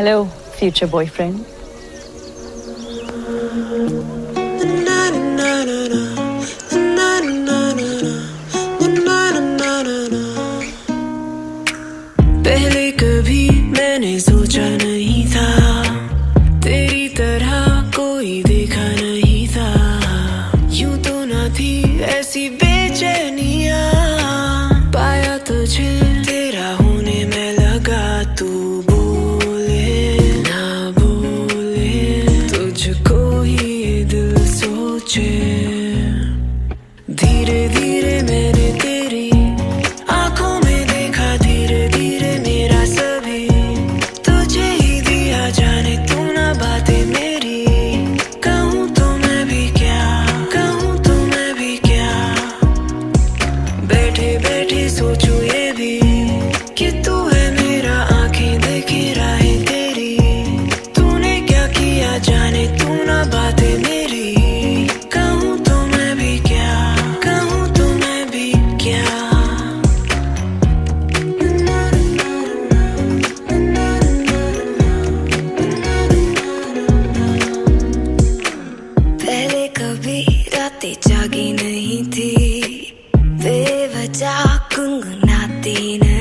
Hello, future boyfriend. पहले कभी मैंने सोचा नहीं था तेरी तरह कोई देखा नहीं था तो ना थी ऐसी बेचैनी चैन धीरे धीरे मैंने तेरी आँखों में देखा। धीरे धीरे मेरा सभी तुझे ही दिया जाने। तू ना बातें मेरी। कहूँ तो मैं भी क्या? कहूँ तो मैं भी क्या? बैठे बैठे सोचू रातें जागी नहीं थी। बेवजह गुनगुनाती नहीं